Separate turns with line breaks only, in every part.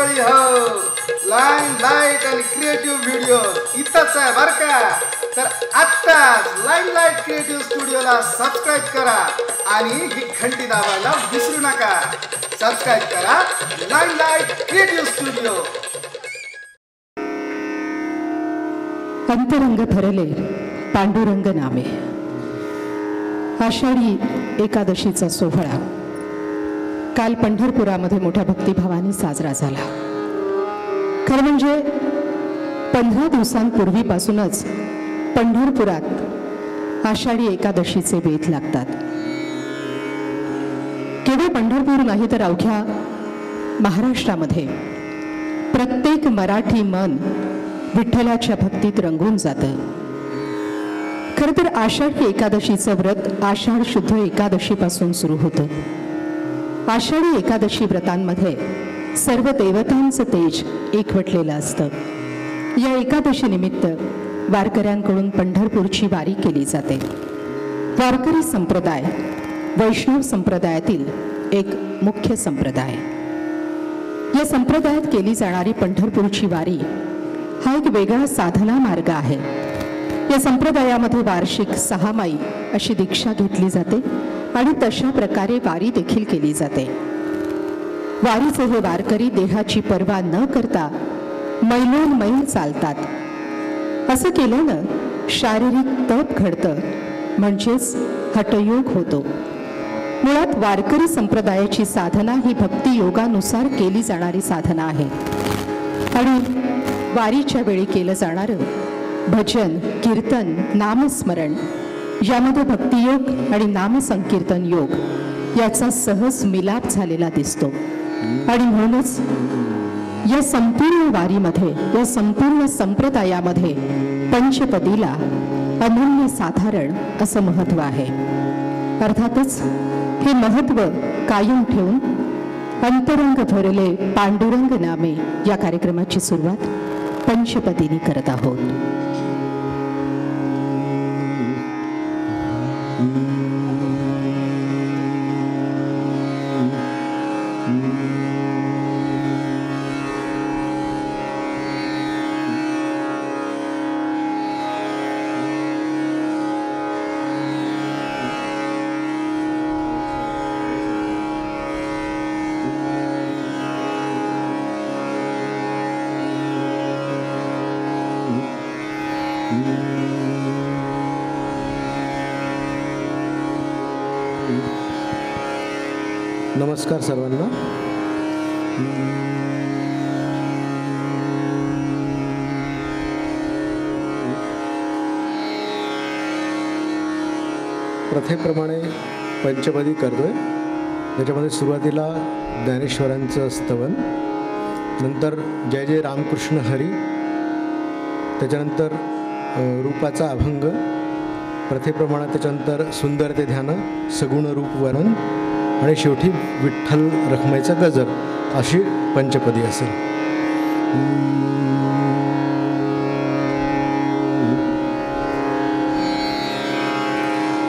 मंडळी हो. Line light आणि क्रिएटिव्ह व्हिडिओ इथंच आहे बर का? तर आत्ताच लाईन लाइट क्रिएटिव्ह स्टुडिओला सबस्क्राईब करा आणि ही घंटी दाबायला विसरू नका. सबस्क्राईब करा लाईन लाइट क्रिएटिव्ह स्टुडिओ
अंतरंग भरले पांडुरंग नामे आषाढी एकादशीचा सोहळा. काल पंढरपुरामध्ये मोठ्या भक्तिभावाने साजरा झाला. खरं म्हणजे पंधरा दिवसांपूर्वीपासूनच पंढरपुरात आषाढी एकादशीचे वेध लागतात. केवळ पंढरपूर नाही तर अवघ्या महाराष्ट्रामध्ये प्रत्येक मराठी मन विठ्ठलाच्या भक्तीत रंगून जातं. खरं तर आषाढी एकादशीचं व्रत आषाढ शुद्ध एकादशीपासून सुरू होतं. आषाढी एकादशी व्रतांमध्ये सर्व देवतांचं तेज एकवटलेलं असतं. या एकादशीनिमित्त वारकऱ्यांकडून पंढरपूरची वारी केली जाते. वारकरी संप्रदाय वैष्णव संप्रदायातील एक मुख्य संप्रदाय. या संप्रदायात केली जाणारी पंढरपूरची वारी हा एक वेगळा साधना मार्ग आहे. या संप्रदायामध्ये वार्षिक सहा माई अशी दीक्षा घेतली जाते. आणि तशा प्रकारे वारी देखील केली जाते. वारीचे हे वारकरी देहाची पर्वा न करता मैलोन मैल चालतात. असं केल्यानं शारीरिक तप घडतं म्हणजेच हटयोग होतो. मुळात वारकरी संप्रदायाची साधना ही भक्ती योगानुसार केली जाणारी साधना आहे. आणि वारीच्या वेळी केलं जाणारं भजन कीर्तन नामस्मरण यामध्ये भक्तियोग आणि नामसंकीर्तन योग याचा सहज मिलाप झालेला दिसतो. आणि म्हणूनच या संपूर्ण वारीमध्ये या संपूर्ण संप्रदायामध्ये पंचपदीला अनन्य साधारण असं महत्त्व आहे. अर्थातच हे महत्त्व कायम ठेवून अंतरंग भरले पांडुरंग नामे या कार्यक्रमाची सुरुवात पंचपदीने करत आहोत. Mm-hmm.
नमस्कार सर्वांना. प्रथेप्रमाणे पंचपदी करतोय. त्याच्यामध्ये सुरुवातीला ज्ञानेश्वरांचं स्तवन नंतर जय जय रामकृष्ण हरी त्याच्यानंतर रूपाचा अभंग प्रथेप्रमाणे त्याच्यानंतर सुंदर ते ध्यान सगुण रूप वर्णन आणि शेवटी विठ्ठल रखमाईचा गजर अशी पंचपदी असेल.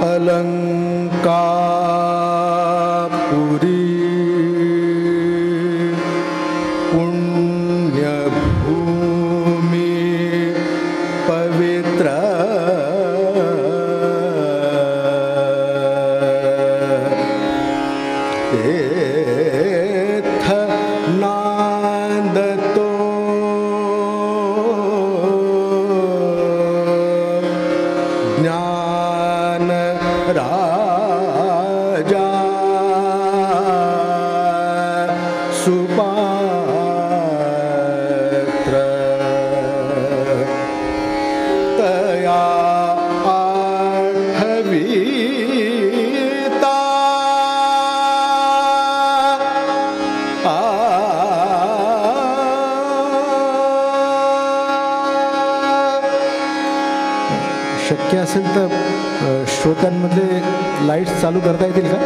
अलंकापुरी सुपात्र। तया आठवीता शक्य असेल तर श्रोत्यांमध्ये लाईट्स चालू करता येतील का?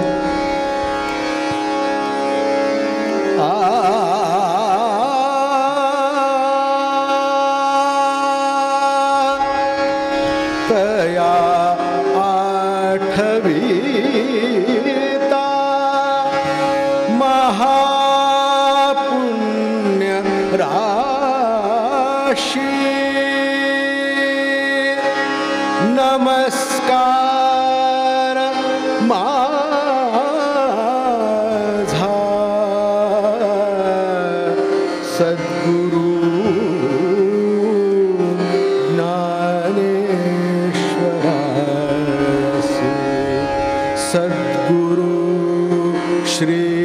नमस्कार माझा सद्गुरु सद्गुरु श्री